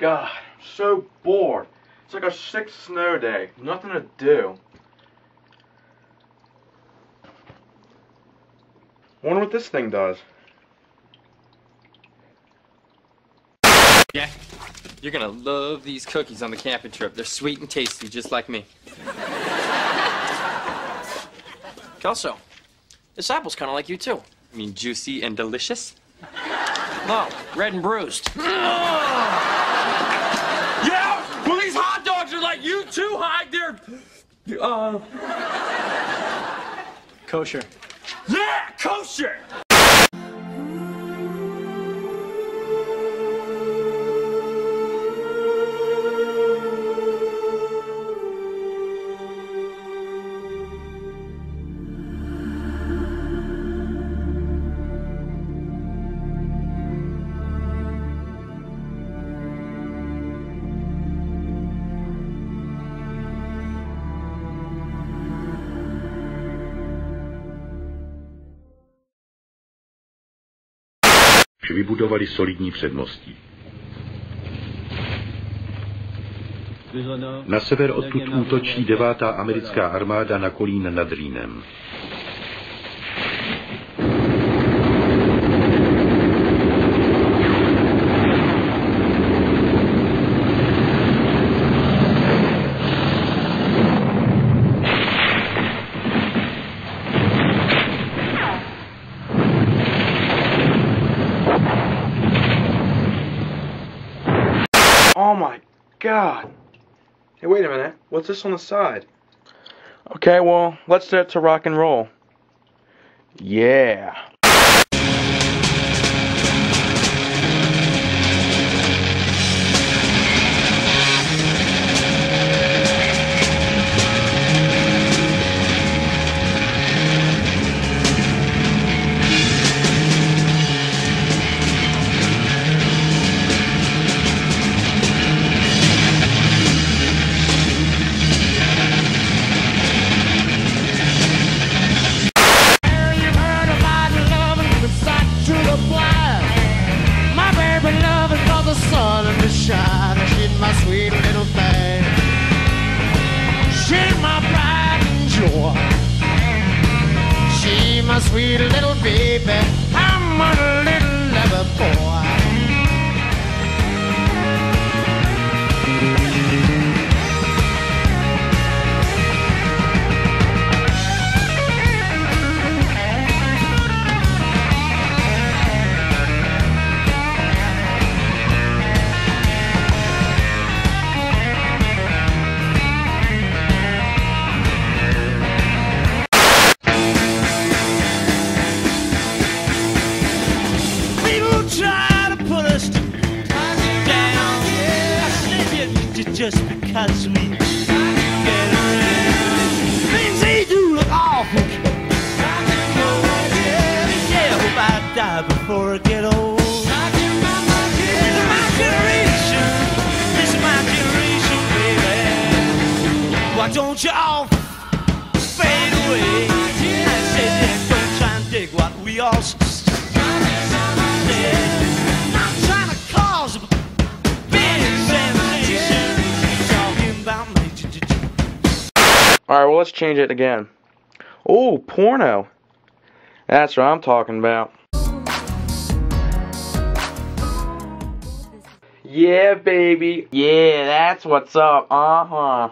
God, I'm so bored. It's like a sick snow day. Nothing to do. Wonder what this thing does. Yeah, you're gonna love these cookies on the camping trip. They're sweet and tasty, just like me. Kelso, this apple's kind of like you too. I mean, juicy and delicious. No, red and bruised. Yeah, well, these hot dogs are like you too, Hyde. They're, uh, Kosher. yeah, kosher. Vybudovali solidní předmostí. Na sever odtud útočí devátá americká armáda na Kolín nad Rýnem. Oh my god. Hey, wait a minute. What's this on the side? Okay, well, let's set it to rock and roll. Yeah. My sweet little thing. She's my pride and joy. She's my sweet little baby. People try to put us down. Yeah, just because we get around. Things they do look awful. Yeah, hope I die before I get old. Why don't you all fade away? I said, yeah, don't try and dig what we all Alright, well, let's change it again. Oh, porno. That's what I'm talking about. Yeah, baby. Yeah, that's what's up. Uh huh.